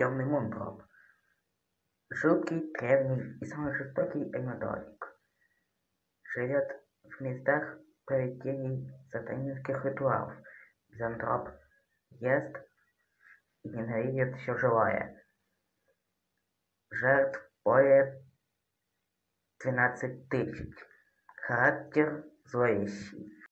Темный Монтроп. Жуткий, древний и самый жестокий аниматроник. Живет в местах проведений сатанинских ритуалов. Мизантроп ест и ненавидит все живое. Жертв более 12 тысяч. Характер зловещий.